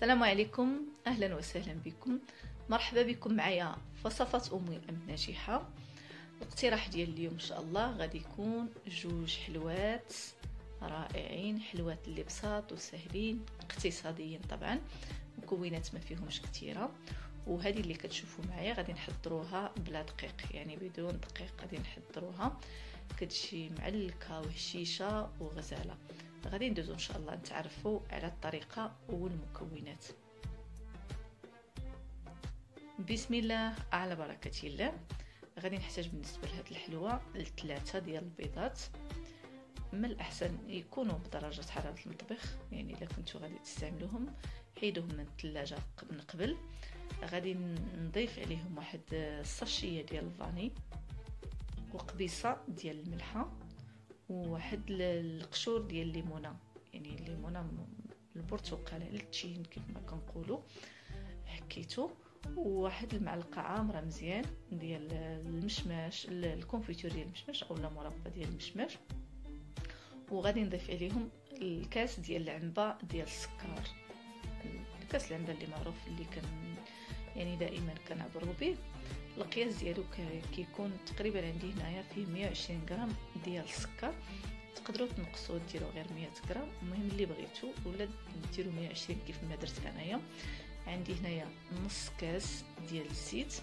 السلام عليكم. أهلا وسهلا بكم. مرحبا بكم معايا وصفات امي أم ناجحه الاقتراح ديال اليوم إن شاء الله غادي يكون جوج حلوات رائعين حلوات اللي بساط وسهلين اقتصاديين طبعا مكونات ما فيهمش كثيرة. وهذه اللي كتشوفوا معايا غادي نحضروها بلا دقيق يعني بدون دقيق غادي نحضروها. كتجي معلكه وهشيشه وغزالة. غادي ندوزو إن شاء الله نتعرفوا على الطريقة والمكونات. بسم الله على بركة الله. غادي نحتاج بالنسبة لهاد الحلوة لثلاثه ديال البيضات. من الأحسن يكونوا بدرجة حرارة المطبخ؟ يعني إلا كنتو غادي تستعملوهم حيدوهم من الثلاجه من قبل. غادي نضيف عليهم واحد الساشيه ديال الفاني وقبيصة ديال الملحة. وواحد القشور ديال الليمونه يعني الليمونه البرتقاله التشين كيف ما كنقولوا. حكيتو وواحد المعلقة عامرة مزيان ديال المشماش ال confiture ديال المشماش اولا مربى ديال المشماش. وغادي نضيف عليهم الكاس ديال العنبة ديال السكر. الكاس العنبة اللي معروف اللي كان يعني دائما كنعبروا به. القياس ديالو كيكون تقريبا عندي هنايا فيه 120 غرام ديال السكر تقدروا تنقصوا ديروا غير 100 غرام. المهم اللي بغيتو ولا ديروا 120 كيف ما درت انايا. عندي هنايا نص كاس ديال الزيت.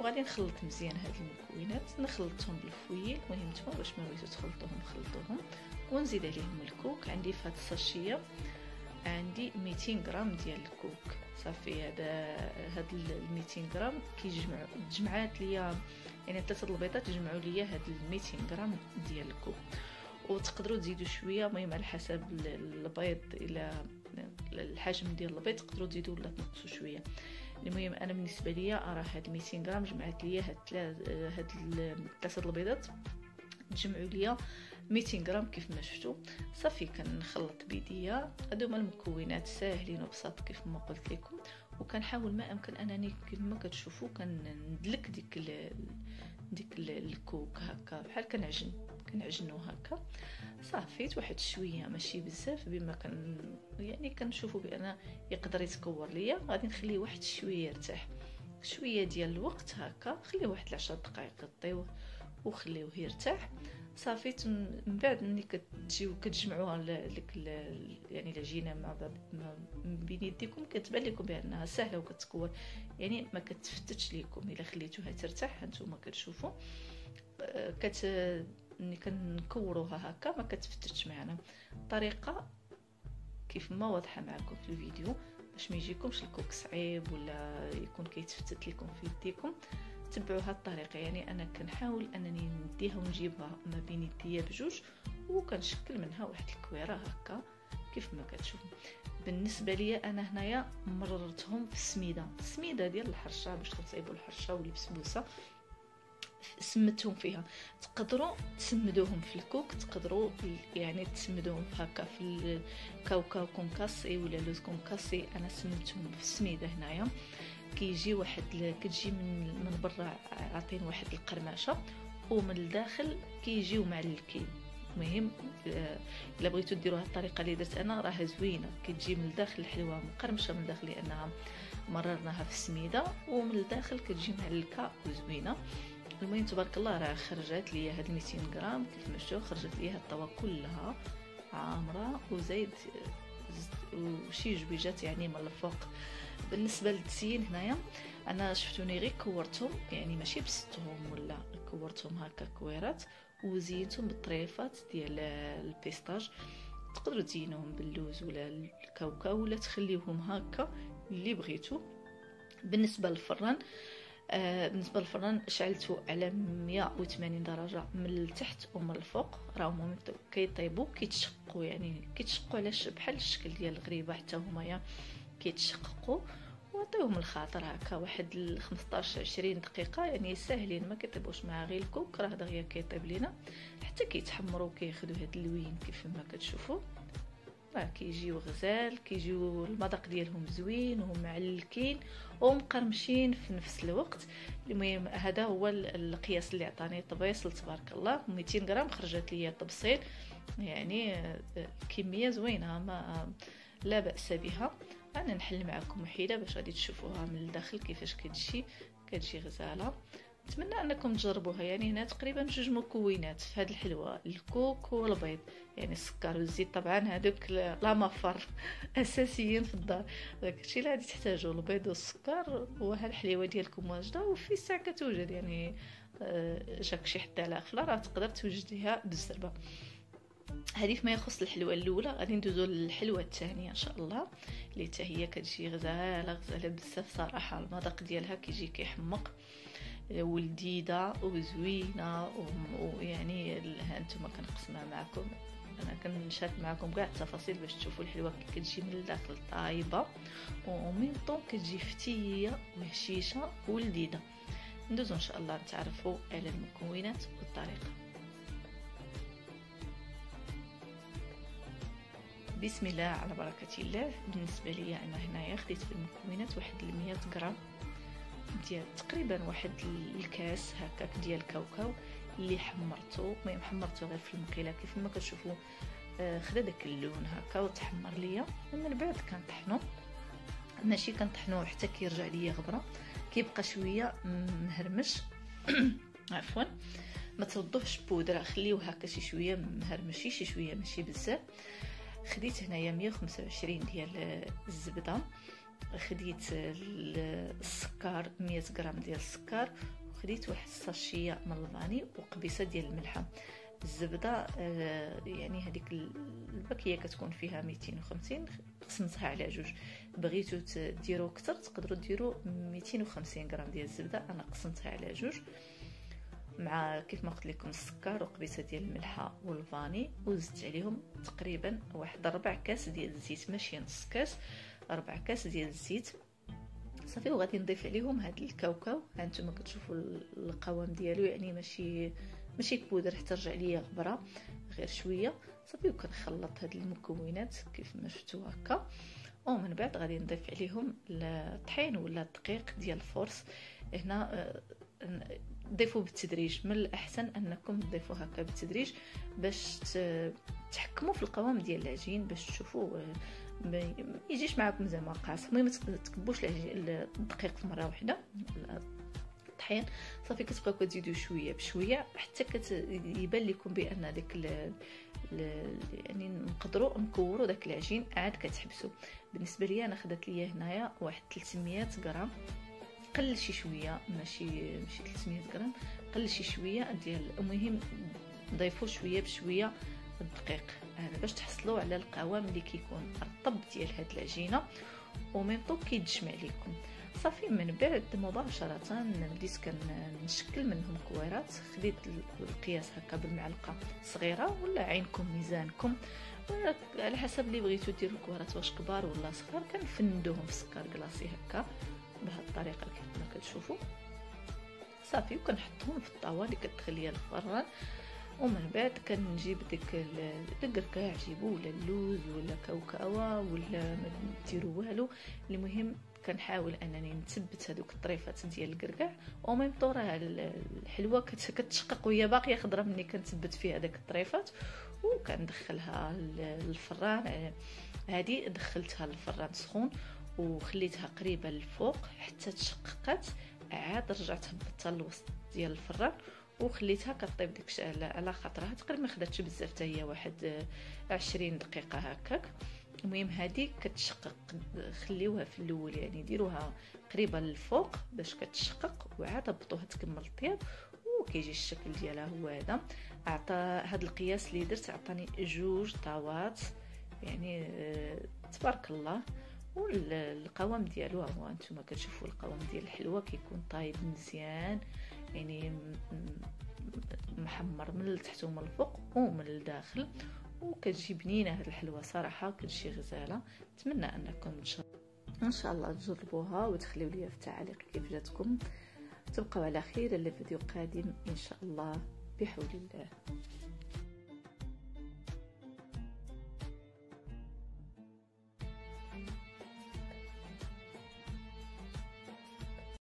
وغادي نخلط مزيان هاد المكونات. نخلطهم بال fouet. المهم نتوما باش ما بغيتو تخلطوهم خلطوهم. ونزيد عليهم الكوك عندي في هاد ال sachet عندي 200 غرام ديال الكوك. صافي هذا هاد ال 200 غرام كيجمع تجمعات ليا يعني ثلاثة البيضات تجمعوا ليا هاد 200 غرام ديال الكوك. وتقدروا تزيدوا شوية المهم على حسب البيض إلى الحجم ديال البيض تقدروا تزيدوا ولا تنقصوا شوية. المهم أنا بالنسبة ليا راه هاد 200 غرام جمعت ليا هاد هاد ثلاثة البيضات تجمعوا ليا 200 غرام كيف ما شفتوا صافي كنخلط بيديا. هادو هما المكونات ساهلين وبساط كيف ما قلت لكم. وكنحاول ما أمكن أنني كما كتشوفوا كندلك ديك ال... ديك الكوك هكا. بحال كنعجن كنعجنو هكا. صافيت واحد شوية ماشي بزاف بما كان يعني كنشوفوا بأن يقدر يتكور ليا. غادي نخليه واحد شوية يرتاح. شوية ديال الوقت هكا. خليه واحد العشر دقائق يطيوه وخليوه يرتاح. صافي من بعد ملي كتجيو كتجمعوها لك يعني العجينه مع بعض بين يديكم كتبان لكم بأنها سهله وكتكور يعني ما كتفتتش لكم إلا خليتوها ترتاح هانتوما كتشوفوا آه، كت ملي كنكوروها هكا ما كتفتتش معنا. الطريقة كيف ما واضحة معكم في الفيديو باش ما يجيكمش الكوك صعيب ولا يكون كيتفتت لكم في يديكم. تبعوا هاد الطريقة. يعني أنا كنحاول أنني نديها ونجيبها ما بين يديا بجوج وكنشكل منها واحد الكويرة هكا كيف ما كتشوفوا بالنسبة لي أنا هنايا مررتهم في السميدة. السميدة ديال الحرشة باش تصايبوا الحرشة ولا بسبوسه سمتهم فيها. تقدروا تسمدوهم في الكوك تقدروا يعني تسمدوهم هكا في الكاوكاو كونكاسي ولا لوز كونكاسي أنا سميتهم في السميدة هنايا. كيجي واحد كتجي من من برا عاطين واحد القرماشة ومن الداخل كيجيو معلكين المهم آه، إلا بغيتو ديروا هاد الطريقة اللي درت أنا راها زوينة. كتجي من الداخل الحلوة مقرمشه من الداخل لأنها مررناها في السميده ومن الداخل كتجي معلكه وزوينة. المهم تبارك الله راه خرجت ليا هاد 200 غرام. كيف ما شفتوا خرجت ليا الطوا كلها عامرة وزايد وشي جويجات يعني من الفوق. بالنسبة للتزيين هنايا أنا شفتوني غير كورتهم يعني ماشي بستهم ولا كورتهم هكا كويرات وزينتهم بالطريفات ديال ال pistache. تقدروا تزينوهم باللوز ولا الكاوكاو ولا تخليوهم هكا اللي بغيتو. بالنسبة للفران بالنسبة للفران شعلته على 180 درجة من التحت ومن الفوق. راهم كيطيبوا كيتشقوا يعني كيتشقوا على بحال الشكل ديال الغريبة حتى هما كيتشققوا وعطيوهم الخاطر هكا واحد 15 20 دقيقة يعني ساهلين ما كيطيبوش مع غير الكوك. راه دغيا كيطيب لينا حتى كيتحمروا كياخذوا هاد اللوين كيف ما كتشوفوا راه كيجيو غزال كيجيو المذاق ديالهم زوين ومعلكين ومقرمشين في نفس الوقت. المهم هذا هو القياس اللي عطاني الطبيصل تبارك الله. 200 غرام خرجت ليا طبسيل يعني كمية زوينة ما لا بأس بها. أنا نحل معكم وحيدة باش غادي تشوفوها من الداخل كيفاش كتجي كتجي غزالة. نتمنى انكم تجربوها. يعني هنا تقريبا جوج مكونات في هذه الحلوة. الكوك والبيض. يعني السكر والزيت طبعا هذوك لا مفر. أساسيين في الدار. داكشي اللي غادي تحتاجو. البيض والسكر وها الحليوة ديالكم واجدة. وفي الساعة كتوجد. يعني آه، جاك شي حتى على خفله راه تقدر توجديها بالزربة. هذه فيما يخص الحلوة الأولى. غادي ندوزو للحلوة الثانية إن شاء الله. اللي حتى هي كتجي غزالة غزالة بزاف صراحة. المذاق ديالها كيجي كيحمق. ولذيذه وزوينة ويعني هانتوما كنقسمها معكم. أنا كنشارك معكم كاع التفاصيل باش تشوفوا الحلوة كتجي من الداخل طايبه وميم طون كتجي فتية وهشيشة ولذيذه ندوزو إن شاء الله نتعرفوا على المكونات والطريقة. بسم الله على بركة الله. بالنسبة لي أنا هنايا خديت في المكونات واحد 100 غرام. ديال تقريبا واحد الكاس هكاك ديال الكاوكاو اللي حمرته المهم حمرته غير في المقيلة. كيف ما كتشوفوا آه، خدا داك اللون هكا وتحمر ليا. من بعد كنطحنو. ماشي كنطحنو حتى كيرجع ليا غبرة. كيبقى شوية مهرمش. عفوا. ما تردوهش بودرة. خليوه هكا شي شوية مهرمشي شي شوية ماشي بزاف. خديت هنايا 125 ديال الزبدة. خديت السكر 100 غرام ديال السكر وخديت واحد الساشيه من الفاني وقبيصة ديال الملحة. الزبدة آه، يعني هذيك الباكية كتكون فيها 250 قسمتها على جوج. بغيتو ديروا أكثر تقدروا ديروا 250 غرام ديال الزبدة أنا قسمتها على جوج. مع كيف ما قلت لكم السكر وقبيصة ديال الملحة والفاني وزدت عليهم تقريبا واحد ربع كاس ديال الزيت ماشي نص كاس. ربع كاس ديال الزيت. صافي وغادي نضيف عليهم هاد الكاوكاو. هانتوما كتشوفوا القوام ديالو يعني ماشي ماشي كبودر حتى رجع ليا غبرة غير شوية. صافي وكنخلط هاد المكونات كيف ما شفتوا هكا. ومن بعد غادي نضيف عليهم الطحين ولا الدقيق ديال الفورس هنا آه، ضيفوا بالتدريج. من الأحسن أنكم تضيفوا هكا بالتدريج باش تحكموا في القوام ديال العجين باش تشوفوا آه، ما يجيش معكم زعما قاصح المهم ما تكبوش الدقيق في مرة واحدة. الطحين. صافي كتبقاو كتزيدوا شوية بشوية حتى كيبان لكم بأن داك يعني نقدروا نكوروا داك العجين عاد كتحبسوا بالنسبة لي أنا خدات ليا هنايا واحد 300 غرام. قل شي شوية ماشي ماشي 300 غرام. قل شي شوية ديال المهم ضيفوا شوية بشوية الدقيق. باش تحصلوا على القوام اللي كيكون رطب ديال هاد العجينة وميم طو كيتجمع لكم صافي من بعد مباشره بديت كنشكل منهم كويرات. خديت القياس هكا بالمعلقة صغيرة ولا عينكم ميزانكم. على حسب اللي بغيتو ديروا الكويرات واش كبار ولا صغار كنفندوهم في سكر كلاصي هكا. بهذه الطريقة كيف ما كتشوفوا صافي وكنحطهم في الطاوه اللي كتدخل ليا الفران ومن بعد كنجيب ديك الكركاع جيبو ولا اللوز ولا كاوكاوا ولا ما ديروا والو. المهم كنحاول أنني نثبت هذوك الطريفات ديال الكركاع وميم طو راه الحلوة كتشقق وهي باقية خضرة ملي كنثبت فيها داك الطريفات. وكندخلها للفران هذه دخلتها للفران سخون وخليتها قريبة للفوق حتى تشققت. عاد رجعت هبطتها للوسط ديال الفران. وخليتها كطيب ديك على خاطرها. تقريبا ما خداتش بزاف حتى هي واحد عشرين دقيقة هكاك. المهم هذه كتشقق. خليوها في الأول يعني ديروها قريبة للفوق باش كتشقق وعاد هبطوها تكمل الطياب وكيجي الشكل ديالها هو هذا. عطى هذا القياس اللي درت عطاني جوج طاوات. يعني آه، تبارك الله. والقوام ديالو هو أنتم كتشوفوا القوام ديال الحلوة كيكون طايب مزيان. يعني محمر من التحت ومن الفوق ومن الداخل. وكتجي بنينة هاد الحلوة صراحة كتجي غزالة. نتمنى أنكم إن شاء الله تجربوها وتخليو لي في التعاليق كيف جاتكم. تبقوا على خير الفيديو قادم إن شاء الله بحول الله.